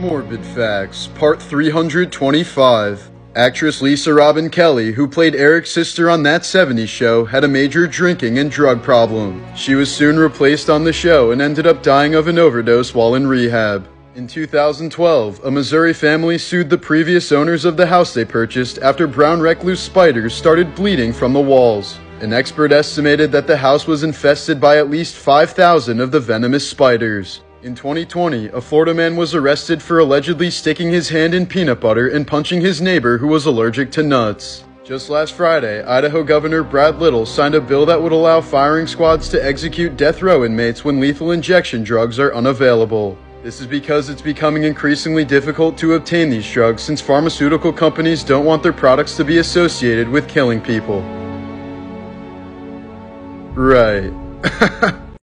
Morbid Facts, Part 325. Actress Lisa Robin Kelly, who played Eric's sister on That 70s Show, had a major drinking and drug problem. She was soon replaced on the show and ended up dying of an overdose while in rehab. In 2012, a Missouri family sued the previous owners of the house they purchased after brown recluse spiders started bleeding from the walls. An expert estimated that the house was infested by at least 5,000 of the venomous spiders. In 2020, a Florida man was arrested for allegedly sticking his hand in peanut butter and punching his neighbor who was allergic to nuts. Just last Friday, Idaho Governor Brad Little signed a bill that would allow firing squads to execute death row inmates when lethal injection drugs are unavailable. This is because it's becoming increasingly difficult to obtain these drugs since pharmaceutical companies don't want their products to be associated with killing people. Right.